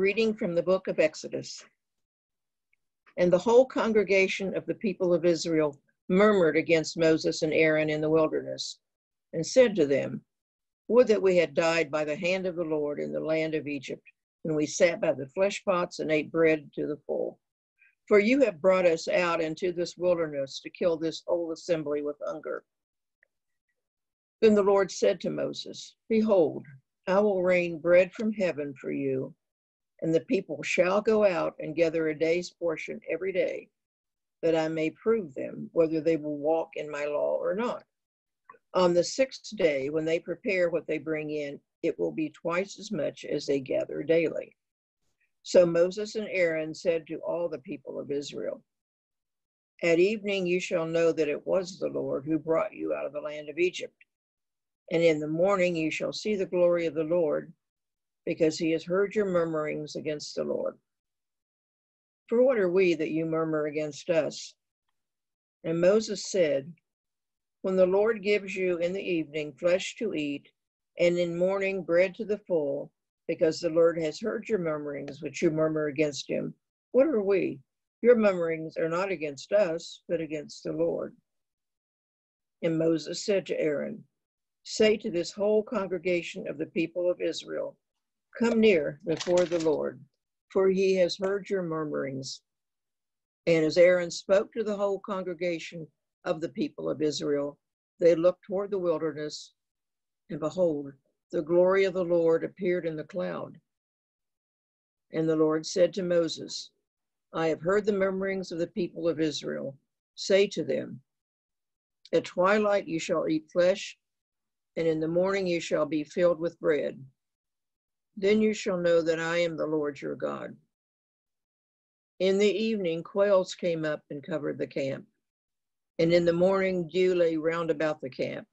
Reading from the book of Exodus. And the whole congregation of the people of Israel murmured against Moses and Aaron in the wilderness, and said to them, Would that we had died by the hand of the Lord in the land of Egypt, when we sat by the flesh pots and ate bread to the full. For you have brought us out into this wilderness to kill this whole assembly with hunger. Then the Lord said to Moses, Behold, I will rain bread from heaven for you and the people shall go out and gather a day's portion every day, that I may prove them whether they will walk in my law or not. On the sixth day, when they prepare what they bring in, it will be twice as much as they gather daily. So Moses and Aaron said to all the people of Israel, At evening you shall know that it was the Lord who brought you out of the land of Egypt. And in the morning you shall see the glory of the Lord because he has heard your murmurings against the Lord. For what are we that you murmur against us? And Moses said, When the Lord gives you in the evening flesh to eat, and in morning bread to the full, because the Lord has heard your murmurings which you murmur against him, what are we? Your murmurings are not against us, but against the Lord. And Moses said to Aaron, Say to this whole congregation of the people of Israel, Come near before the Lord, for he has heard your murmurings. And as Aaron spoke to the whole congregation of the people of Israel, they looked toward the wilderness, and behold, the glory of the Lord appeared in the cloud. And the Lord said to Moses, I have heard the murmurings of the people of Israel. Say to them, At twilight you shall eat flesh, and in the morning you shall be filled with bread then you shall know that I am the Lord your God. In the evening, quails came up and covered the camp. And in the morning, dew lay round about the camp.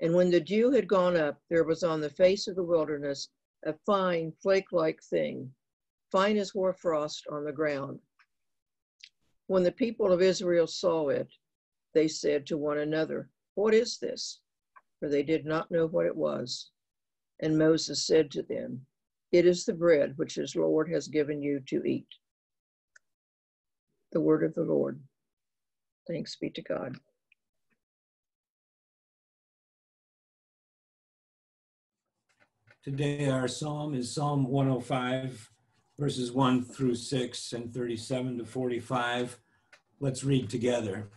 And when the dew had gone up, there was on the face of the wilderness a fine, flake like thing, fine as hoar frost on the ground. When the people of Israel saw it, they said to one another, What is this? For they did not know what it was. And Moses said to them, It is the bread which his Lord has given you to eat. The word of the Lord. Thanks be to God. Today, our psalm is Psalm 105, verses 1 through 6 and 37 to 45. Let's read together.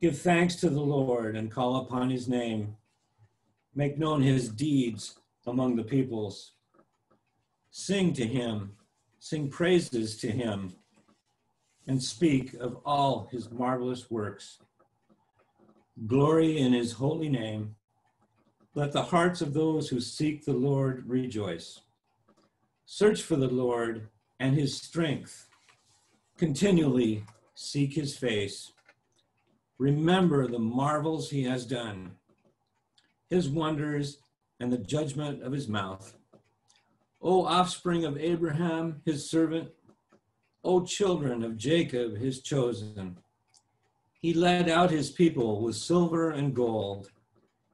Give thanks to the Lord and call upon his name Make known his deeds among the peoples. Sing to him, sing praises to him, and speak of all his marvelous works. Glory in his holy name. Let the hearts of those who seek the Lord rejoice. Search for the Lord and his strength. Continually seek his face. Remember the marvels he has done his wonders, and the judgment of his mouth. O offspring of Abraham, his servant, O children of Jacob, his chosen. He led out his people with silver and gold.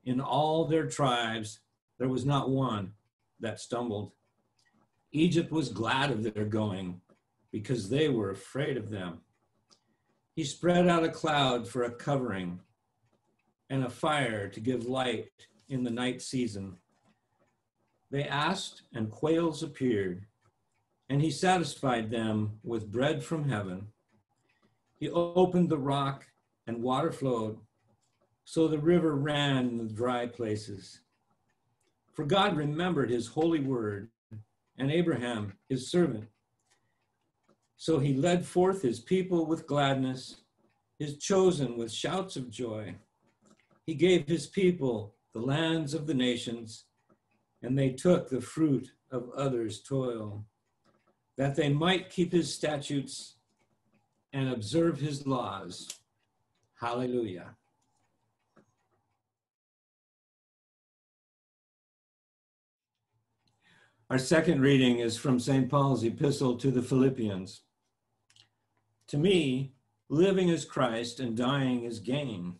In all their tribes, there was not one that stumbled. Egypt was glad of their going because they were afraid of them. He spread out a cloud for a covering and a fire to give light in the night season. They asked, and quails appeared, and he satisfied them with bread from heaven. He opened the rock, and water flowed, so the river ran in the dry places. For God remembered his holy word, and Abraham, his servant. So he led forth his people with gladness, his chosen with shouts of joy. He gave his people the lands of the nations, and they took the fruit of others' toil, that they might keep his statutes and observe his laws. Hallelujah. Our second reading is from St. Paul's epistle to the Philippians. To me, living is Christ and dying is gain.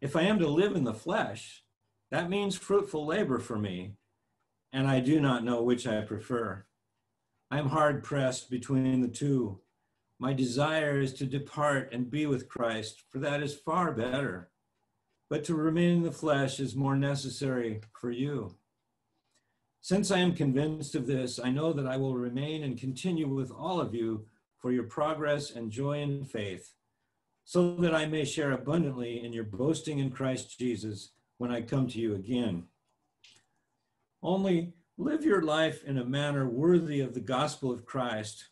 If I am to live in the flesh, that means fruitful labor for me. and I do not know which I prefer. I am hard pressed between the two. My desire is to depart and be with Christ, for that is far better. But to remain in the flesh is more necessary for you. Since I am convinced of this, I know that I will remain and continue with all of you for your progress and joy in faith, so that I may share abundantly in your boasting in Christ Jesus when I come to you again. Only live your life in a manner worthy of the gospel of Christ,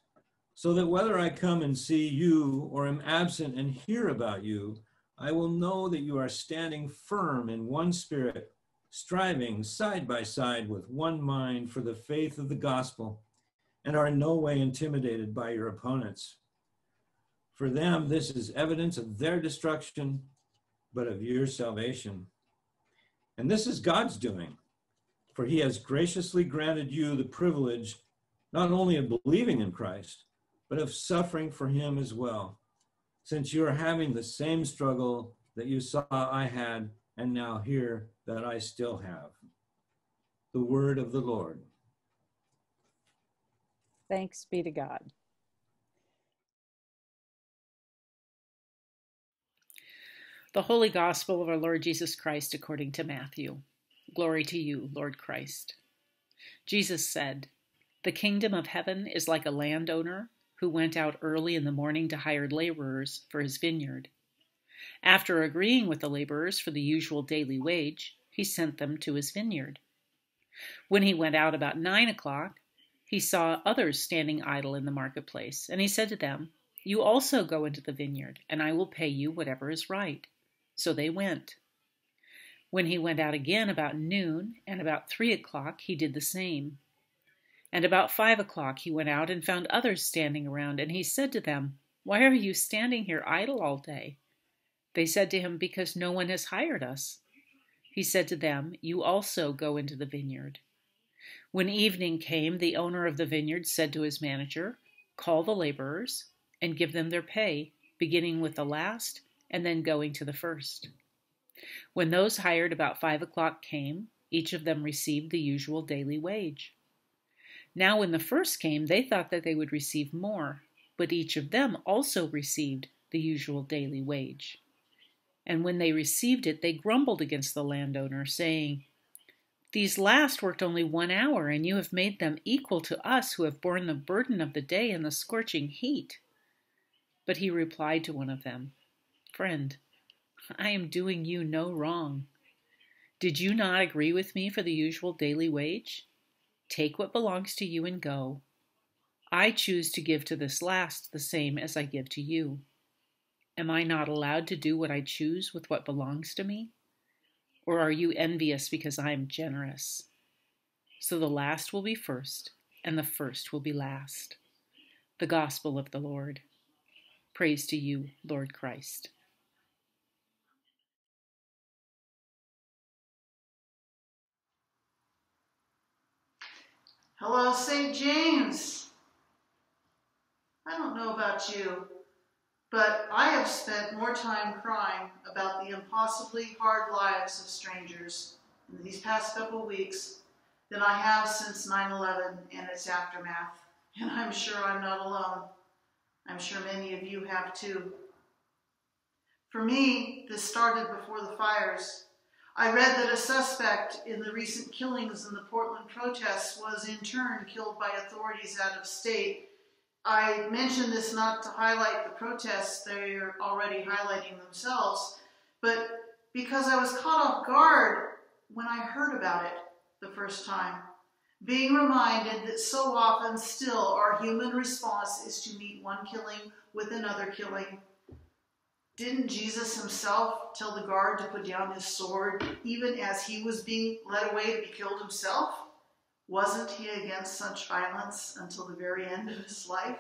so that whether I come and see you or am absent and hear about you, I will know that you are standing firm in one spirit, striving side by side with one mind for the faith of the gospel, and are in no way intimidated by your opponents. For them, this is evidence of their destruction, but of your salvation. And this is God's doing for he has graciously granted you the privilege not only of believing in Christ, but of suffering for him as well, since you are having the same struggle that you saw I had and now hear that I still have. The word of the Lord. Thanks be to God. The Holy Gospel of our Lord Jesus Christ according to Matthew. Glory to you, Lord Christ. Jesus said, The kingdom of heaven is like a landowner who went out early in the morning to hire laborers for his vineyard. After agreeing with the laborers for the usual daily wage, he sent them to his vineyard. When he went out about nine o'clock, he saw others standing idle in the marketplace, and he said to them, You also go into the vineyard, and I will pay you whatever is right. So they went. When he went out again about noon, and about three o'clock, he did the same. And about five o'clock he went out and found others standing around, and he said to them, Why are you standing here idle all day? They said to him, Because no one has hired us. He said to them, You also go into the vineyard. When evening came, the owner of the vineyard said to his manager, Call the laborers and give them their pay, beginning with the last and then going to the first. When those hired about five o'clock came, each of them received the usual daily wage. Now, when the first came, they thought that they would receive more, but each of them also received the usual daily wage. And when they received it, they grumbled against the landowner, saying, These last worked only one hour, and you have made them equal to us who have borne the burden of the day and the scorching heat. But he replied to one of them, Friend, I am doing you no wrong. Did you not agree with me for the usual daily wage? Take what belongs to you and go. I choose to give to this last the same as I give to you. Am I not allowed to do what I choose with what belongs to me? Or are you envious because I am generous? So the last will be first, and the first will be last. The Gospel of the Lord. Praise to you, Lord Christ. Oh, Hello, St. James. I don't know about you, but I have spent more time crying about the impossibly hard lives of strangers in these past couple weeks than I have since 9 11 and its aftermath. And I'm sure I'm not alone. I'm sure many of you have too. For me, this started before the fires I read that a suspect in the recent killings in the Portland protests was in turn killed by authorities out of state. I mention this not to highlight the protests, they are already highlighting themselves, but because I was caught off guard when I heard about it the first time. Being reminded that so often still our human response is to meet one killing with another killing didn't Jesus himself tell the guard to put down his sword even as he was being led away to be killed himself? Wasn't he against such violence until the very end of his life?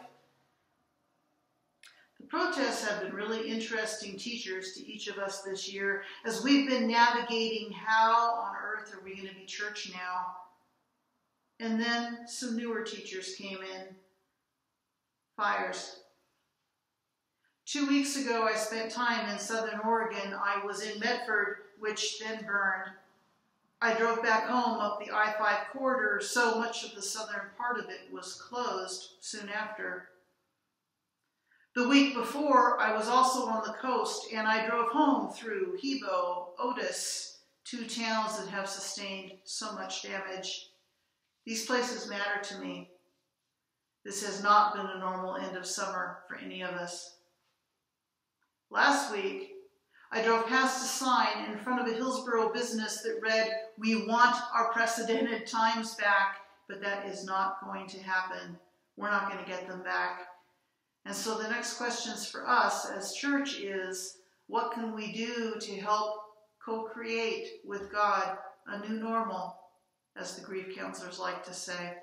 The protests have been really interesting teachers to each of us this year as we've been navigating how on earth are we going to be church now. And then some newer teachers came in. Fires. Two weeks ago, I spent time in Southern Oregon. I was in Medford, which then burned. I drove back home up the I 5 corridor, so much of the southern part of it was closed soon after. The week before, I was also on the coast and I drove home through Hebo, Otis, two towns that have sustained so much damage. These places matter to me. This has not been a normal end of summer for any of us. Last week, I drove past a sign in front of a Hillsboro business that read, We want our precedented times back, but that is not going to happen. We're not going to get them back. And so the next questions for us as church is, what can we do to help co-create with God a new normal, as the grief counselors like to say?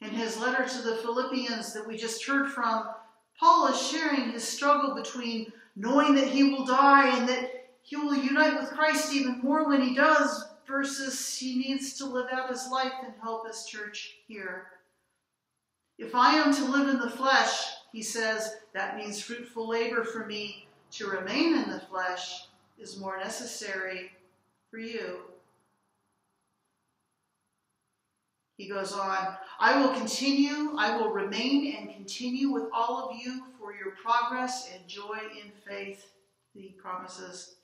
In his letter to the Philippians that we just heard from, Paul is sharing his struggle between knowing that he will die and that he will unite with Christ even more when he does, versus he needs to live out his life and help his church here. If I am to live in the flesh, he says, that means fruitful labor for me. To remain in the flesh is more necessary for you. He goes on, I will continue, I will remain and continue with all of you for your progress and joy in faith, he promises.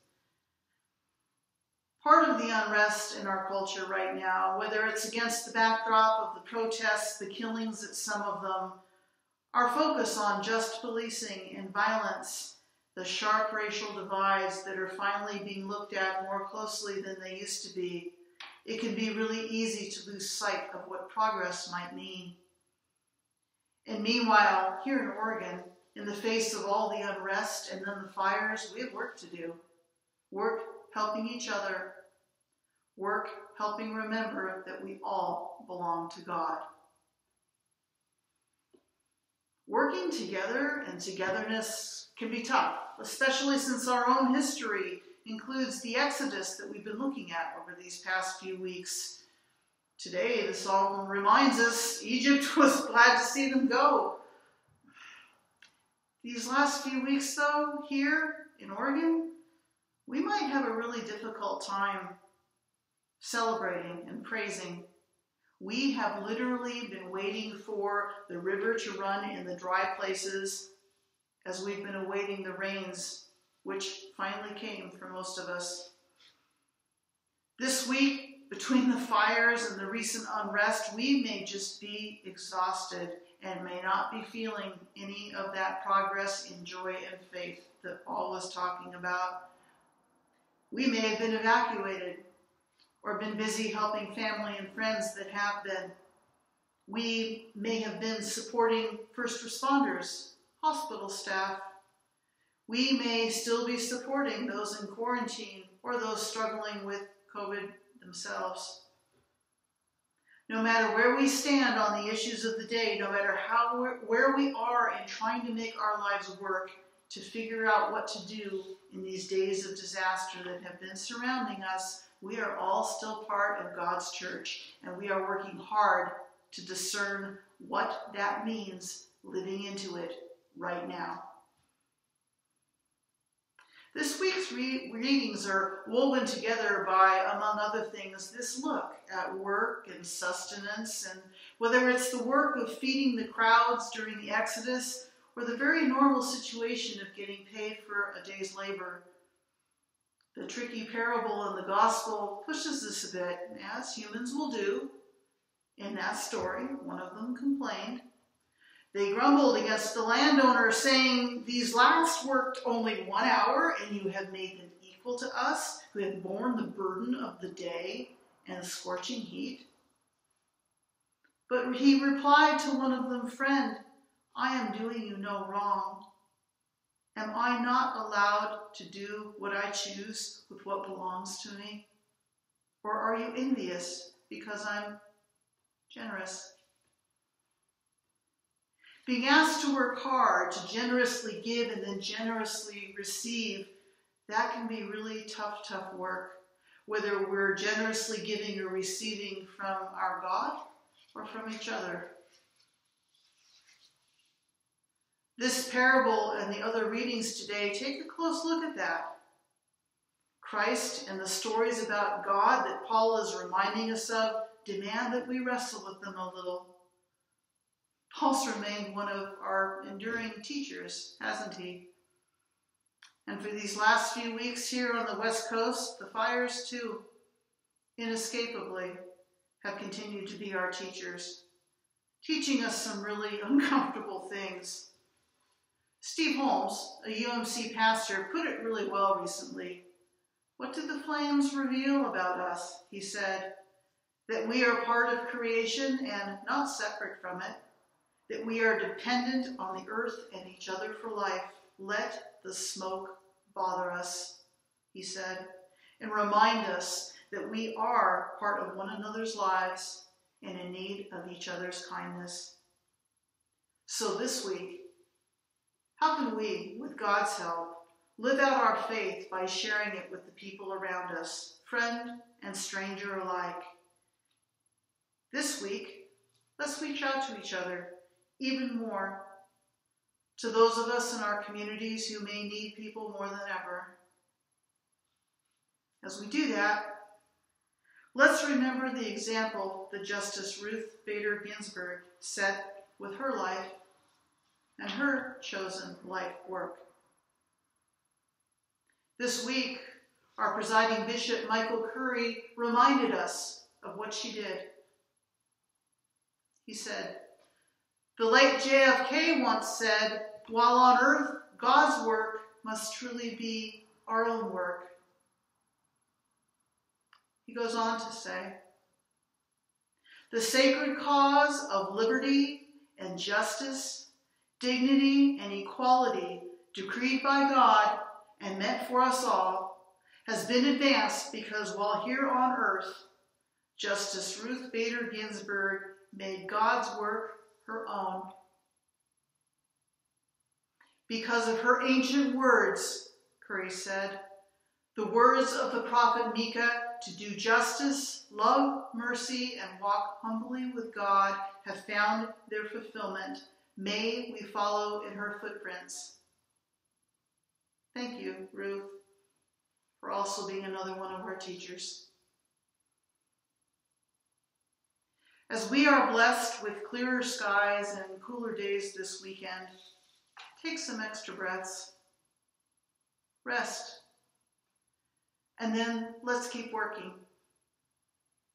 Part of the unrest in our culture right now, whether it's against the backdrop of the protests, the killings at some of them, our focus on just policing and violence, the sharp racial divides that are finally being looked at more closely than they used to be, it can be really easy to lose sight of what progress might mean. And meanwhile, here in Oregon, in the face of all the unrest and then the fires, we have work to do. Work helping each other. Work helping remember that we all belong to God. Working together and togetherness can be tough, especially since our own history includes the Exodus that we've been looking at over these past few weeks. Today, the psalm reminds us Egypt was glad to see them go. These last few weeks, though, here in Oregon, we might have a really difficult time celebrating and praising. We have literally been waiting for the river to run in the dry places as we've been awaiting the rains which finally came for most of us. This week, between the fires and the recent unrest, we may just be exhausted and may not be feeling any of that progress in joy and faith that Paul was talking about. We may have been evacuated or been busy helping family and friends that have been. We may have been supporting first responders, hospital staff, we may still be supporting those in quarantine or those struggling with COVID themselves. No matter where we stand on the issues of the day, no matter how where we are in trying to make our lives work to figure out what to do in these days of disaster that have been surrounding us, we are all still part of God's church and we are working hard to discern what that means living into it right now. This week's re- readings are woven together by, among other things, this look at work and sustenance, and whether it's the work of feeding the crowds during the Exodus or the very normal situation of getting paid for a day's labor. The tricky parable in the gospel pushes this a bit, as humans will do. In that story, one of them complained they grumbled against the landowner, saying, These last worked only one hour, and you have made them equal to us, who have borne the burden of the day and the scorching heat. But he replied to one of them, Friend, I am doing you no wrong. Am I not allowed to do what I choose with what belongs to me? Or are you envious because I'm generous? Being asked to work hard, to generously give and then generously receive, that can be really tough, tough work, whether we're generously giving or receiving from our God or from each other. This parable and the other readings today take a close look at that. Christ and the stories about God that Paul is reminding us of demand that we wrestle with them a little. Paul's remained one of our enduring teachers, hasn't he? And for these last few weeks here on the West Coast, the fires too, inescapably, have continued to be our teachers, teaching us some really uncomfortable things. Steve Holmes, a UMC pastor, put it really well recently. What did the flames reveal about us? He said, that we are part of creation and not separate from it, that we are dependent on the earth and each other for life. Let the smoke bother us, he said, and remind us that we are part of one another's lives and in need of each other's kindness. So this week, how can we, with God's help, live out our faith by sharing it with the people around us, friend and stranger alike? This week, let's reach out to each other even more. To those of us in our communities who may need people more than ever. As we do that, let's remember the example that Justice Ruth Bader Ginsburg set with her life and her chosen life work. This week, our presiding bishop, Michael Curry, reminded us of what she did. He said, The late JFK once said, While on earth, God's work must truly be our own work. He goes on to say, The sacred cause of liberty and justice, dignity and equality decreed by God and meant for us all has been advanced because while here on earth, Justice Ruth Bader Ginsburg made God's work her own. Because of her ancient words, Curry said, the words of the prophet Micah to do justice, love mercy, and walk humbly with God have found their fulfillment. May we follow in her footprints. Thank you, Ruth, for also being another one of our teachers. As we are blessed with clearer skies and cooler days this weekend, take some extra breaths, rest, and then let's keep working.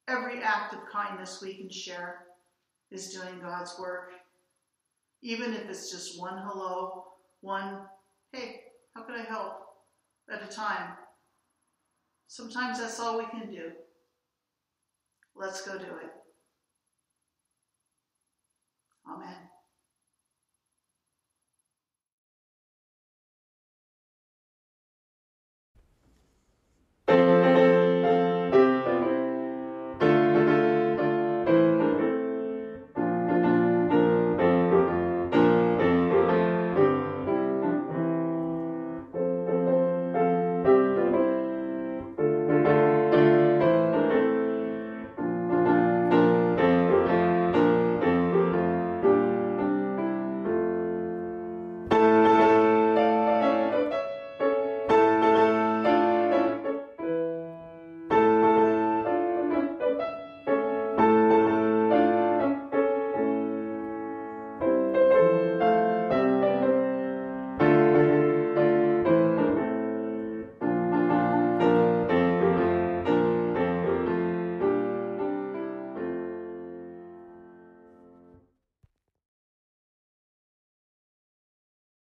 Every act of kindness we can share is doing God's work. Even if it's just one hello, one, hey, how can I help at a time. Sometimes that's all we can do. Let's go do it. Amen.